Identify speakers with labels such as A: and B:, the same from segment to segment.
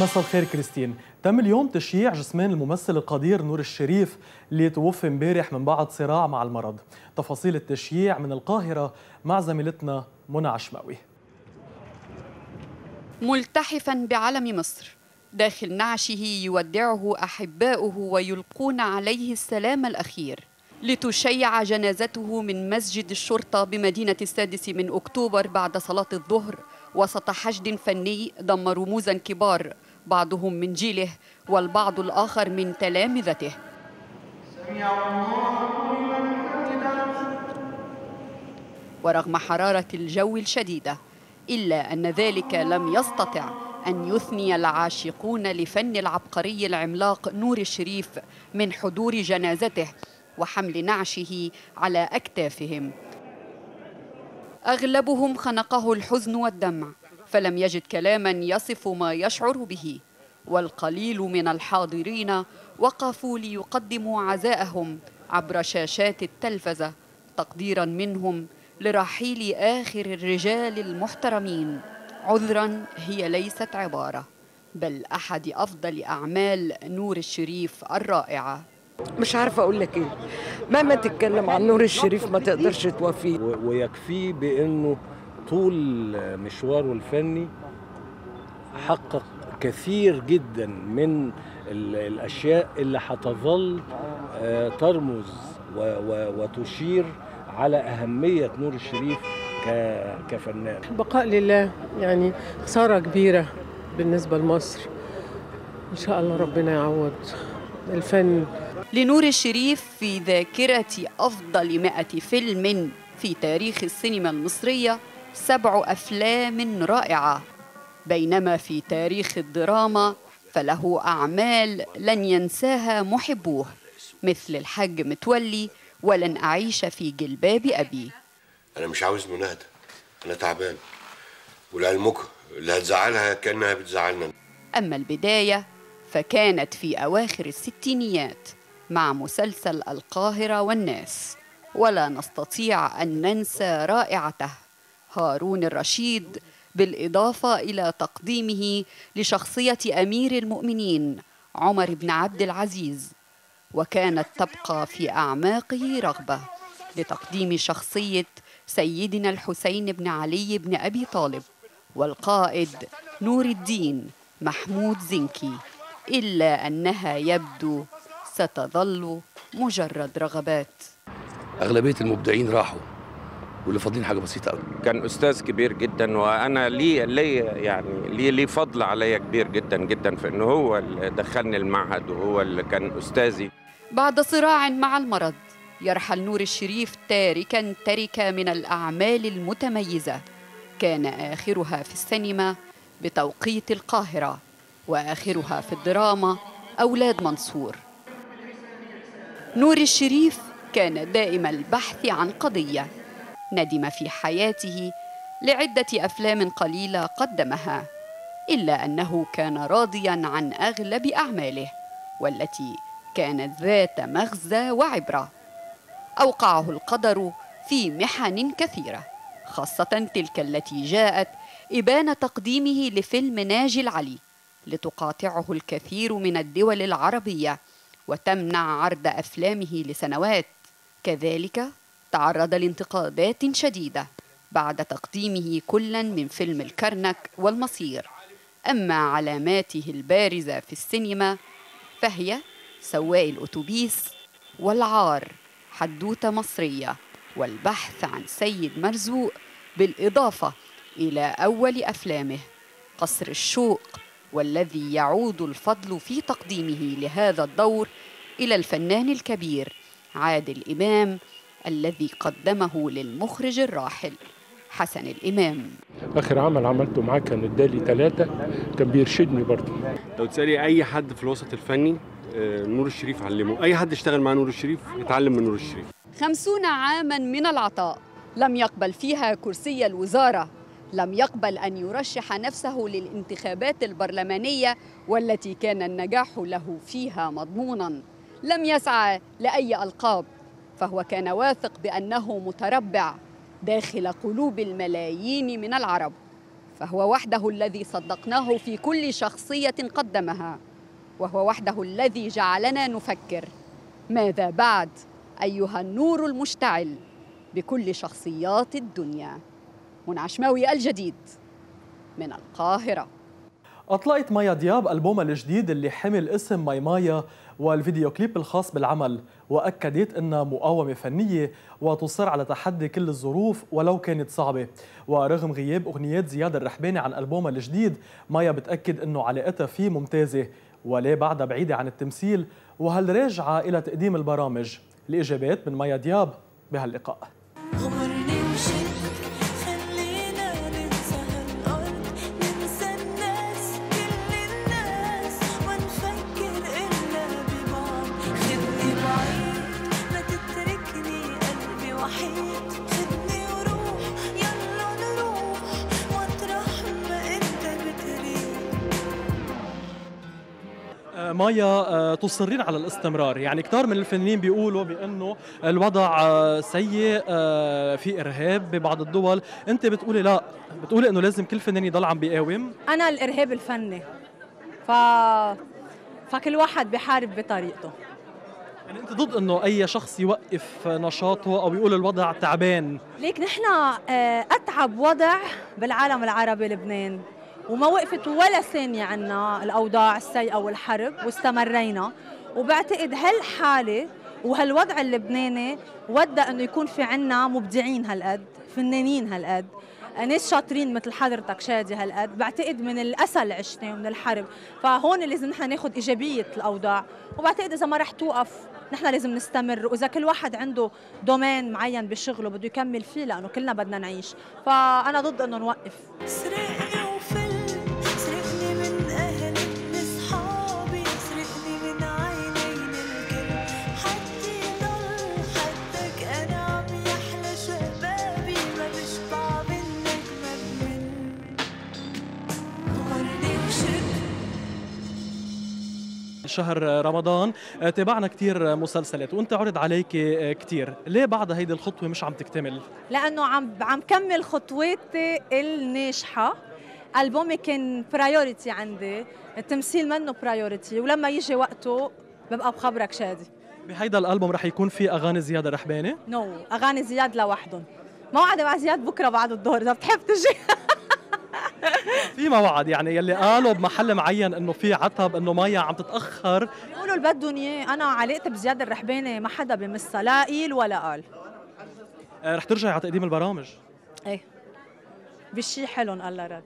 A: مساء الخير كريستين. تم اليوم تشييع جسمان الممثل القدير نور الشريف اللي توفي امبارح من بعد صراع مع المرض. تفاصيل التشييع من القاهرة مع زميلتنا منى عشماوي.
B: ملتحفا بعلم مصر. داخل نعشه يودعه أحباؤه ويلقون عليه السلام الأخير. لتشيع جنازته من مسجد الشرطة بمدينة السادس من أكتوبر بعد صلاة الظهر وسط حشد فني ضم رموزا كبار بعضهم من جيله والبعض الآخر من تلامذته. ورغم حرارة الجو الشديدة إلا أن ذلك لم يستطع أن يثني العاشقون لفن العبقري العملاق نور الشريف من حضور جنازته وحمل نعشه على أكتافهم. أغلبهم خنقه الحزن والدمع فلم يجد كلاما يصف ما يشعر به والقليل من الحاضرين وقفوا ليقدموا عزاءهم عبر شاشات التلفزة تقديرا منهم لرحيل آخر الرجال المحترمين. عذرا هي ليست عبارة بل أحد أفضل أعمال نور الشريف الرائعة.
C: مش عارفة أقول لك إيه. مهما تتكلم عن نور الشريف ما تقدرش توفيه
D: ويكفيه بأنه طول مشواره الفني حقق كثير جدا من ال- الأشياء اللي هتظل آه، ترمز وتشير على أهمية نور الشريف ك- كفنان.
E: بقاء لله يعني خسارة كبيرة بالنسبة لمصر. إن شاء الله ربنا يعوض الفن
B: لنور الشريف في ذاكرة أفضل مئة فيلم في تاريخ السينما المصرية سبع أفلام رائعة. بينما في تاريخ الدراما فله أعمال لن ينساها محبوه مثل الحج متولي ولن أعيش في جلباب أبي.
F: أنا مش عاوز مناهده أنا تعبان ولعلمكم اللي هتزعلها كأنها بتزعلنا.
B: أما البداية فكانت في أواخر الستينيات. مع مسلسل القاهرة والناس. ولا نستطيع أن ننسى رائعته هارون الرشيد بالإضافة إلى تقديمه لشخصية أمير المؤمنين عمر بن عبد العزيز. وكانت تبقى في أعماقه رغبة لتقديم شخصية سيدنا الحسين بن علي بن أبي طالب والقائد نور الدين محمود زنكي. إلا أنها يبدو ستظل مجرد رغبات.
G: أغلبية المبدعين راحوا واللي فاضلين حاجة بسيطة قوي
H: كان أستاذ كبير جدا وأنا لي لي يعني لي لي فضل عليا كبير جدا جدا في انه هو اللي دخلني المعهد وهو اللي كان أستاذي.
B: بعد صراع مع المرض يرحل نور الشريف تاركا تركة من الأعمال المتميزة. كان آخرها في السينما بتوقيت القاهرة وآخرها في الدراما أولاد منصور. نور الشريف كان دائم البحث عن قضية ندم في حياته لعدة أفلام قليلة قدمها إلا أنه كان راضيا عن أغلب أعماله والتي كانت ذات مغزى وعبرة. أوقعه القدر في محن كثيرة خاصة تلك التي جاءت إبان تقديمه لفيلم ناجي العلي لتقاطعه الكثير من الدول العربية وتمنع عرض أفلامه لسنوات. كذلك تعرض لانتقادات شديدة بعد تقديمه كلا من فيلم الكرنك والمصير. أما علاماته البارزة في السينما فهي سواق الأتوبيس والعار حدوتة مصرية والبحث عن سيد مرزوق بالإضافة إلى أول أفلامه قصر الشوق والذي يعود الفضل في تقديمه لهذا الدور إلى الفنان الكبير عادل إمام الذي قدمه للمخرج الراحل حسن الإمام.
I: آخر عمل عملته معاه كان ادالي ثلاثة كان بيرشدني برضه.
J: لو تسألي أي حد في الوسط الفني آه، نور الشريف علمه. أي حد اشتغل مع نور الشريف يتعلم من نور الشريف.
B: خمسون عاما من العطاء لم يقبل فيها كرسي الوزارة. لم يقبل أن يرشح نفسه للانتخابات البرلمانية والتي كان النجاح له فيها مضمونا. لم يسعى لأي ألقاب فهو كان واثق بأنه متربع داخل قلوب الملايين من العرب فهو وحده الذي صدقناه في كل شخصية قدمها وهو وحده الذي جعلنا نفكر. ماذا بعد أيها النور المشتعل بكل شخصيات الدنيا؟ منعشماوي الجديد من القاهرة.
A: أطلقت مايا دياب ألبومها الجديد اللي حمل اسم ماي مايا والفيديو كليب الخاص بالعمل وأكدت أنها مقاومة فنية وتصر على تحدي كل الظروف ولو كانت صعبة. ورغم غياب أغنيات زياد الرحباني عن ألبومها الجديد مايا بتأكد أنه علاقتها فيه ممتازة. وليه بعدها بعيدة عن التمثيل؟ وهل راجعة إلى تقديم البرامج؟ الإجابات من مايا دياب بهاللقاء. مايا آه، تصرين على الاستمرار. يعني كتار من الفنانين بيقولوا بأنه الوضع آه، سيء آه، في إرهاب ببعض الدول. أنت بتقولي لا بتقولي أنه لازم كل فنان يضل عم بيقاوم؟
K: أنا الإرهاب الفني. ف فكل واحد بحارب بطريقته.
A: يعني أنت ضد أنه أي شخص يوقف نشاطه أو يقول الوضع تعبان؟
K: ليك نحن أتعب وضع بالعالم العربي لبنان. وما وقفت ولا ثانية عنا الأوضاع السيئة والحرب واستمرينا. وبعتقد هالحالة وهالوضع اللبناني ودى أنه يكون في عنا مبدعين هالقد فنانين هالقد ناس شاطرين مثل حضرتك شادي هالقد. بعتقد من الأسى اللي عشناه ومن الحرب. فهون لازم نحن ناخذ إيجابية الأوضاع. وبعتقد إذا ما رح توقف نحن لازم نستمر. وإذا كل واحد عنده دومين معين بشغله بده يكمل فيه لأنه كلنا بدنا نعيش. فأنا ضد أنه نوقف.
A: شهر رمضان. آه، تابعنا كتير مسلسلات وانت عرض عليك آه، كتير. ليه بعد هيدي الخطوة مش عم تكتمل؟
K: لأنه عم عم كمل خطواتي الناجحة. ألبومي كان priority عندي. التمثيل منه priority ولما يجي وقته ببقى بخبرك شادي.
A: بهيدا الألبوم رح يكون في أغاني زيادة رحباني
K: no no. أغاني زياد لوحدهم. موعدة مع زياد بكرة بعد الظهر إذا بتحب تجي.
A: في موعد يعني يلي قالوا بمحل معين إنه في عتب إنه مايا عم تتأخر.
K: بيقولوا اللي بدهم اياه أنا علاقتي بزياد الرحباني ما حدا بمسها لا قيل ولا قال.
A: آه، رح ترجعي على تقديم البرامج.
K: إيه. بالشي حلو الله رد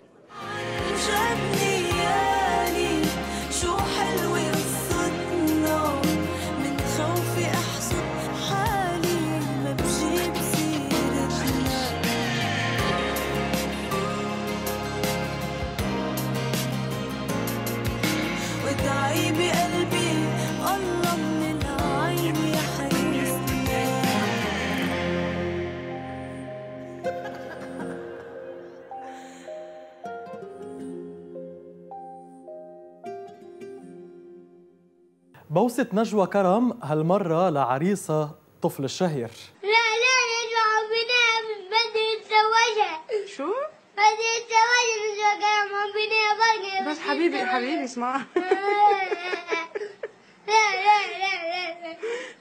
A: بوسة نجوى كرم هالمرة لعريسة طفل الشهير
L: لا لا نجوى بنام بدي اتزوجها
M: شو؟
L: بدي اتزوجها نجوى كرم عم بنام بدي
M: بس حبيبي حبيبي اسمع
L: لا لا لا لا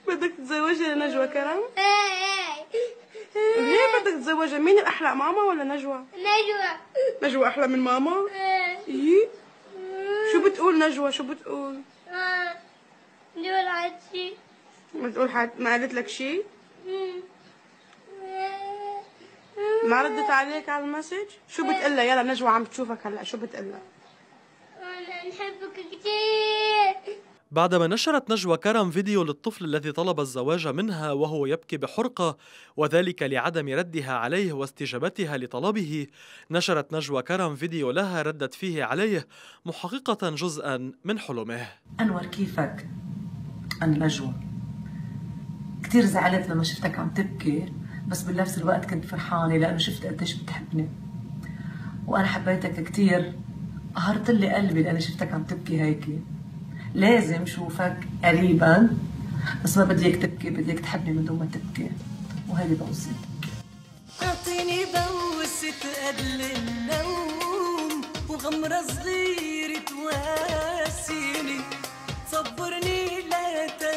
M: بدك تتزوجي لنجوى كرم؟
L: لا
M: ليه بدك تتزوجها؟ مين الأحلى ماما ولا نجوى؟
L: نجوى
M: نجوى أحلى من ماما؟ إيه؟ شو بتقول نجوى؟ شو بتقول؟
L: دول عدشي
M: بتقول حد ما قالت لك شيء؟ ما ردت عليك على المسج؟ شو بتقلها يلا نجوى عم تشوفك هلا شو بتقلها؟
L: أنا نحبك كتير
A: بعدما نشرت نجوى كرم فيديو للطفل الذي طلب الزواج منها وهو يبكي بحرقة وذلك لعدم ردها عليه واستجابتها لطلبه نشرت نجوى كرم فيديو لها ردت فيه عليه محققة جزءا من حلمه
N: أنور كيفك؟ النجوى كثير زعلت لما شفتك عم تبكي بس بنفس الوقت كنت فرحانة لأنه شفت قديش بتحبني. وأنا حبيتك كثير قهرت لي قلبي لأني شفتك عم تبكي هيك لازم شوفك قريبا بس ما بدي اياك تبكي بدي اياك تحبني من دون ما تبكي. وهيدي بوسي
O: أعطيني بوسة قبل النوم وغمرة صغيرة تواسيني. صبرني لا تنسى